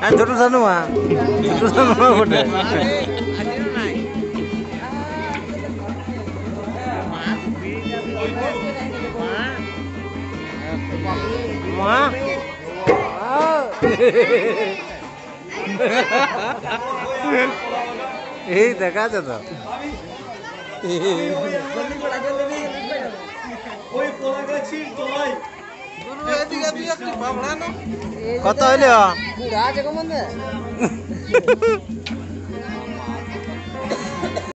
হ্যাঁ ছোট সানুমা ছোট সানুমা বটে এই দেখা যা তো ওই গাছির কত হইলে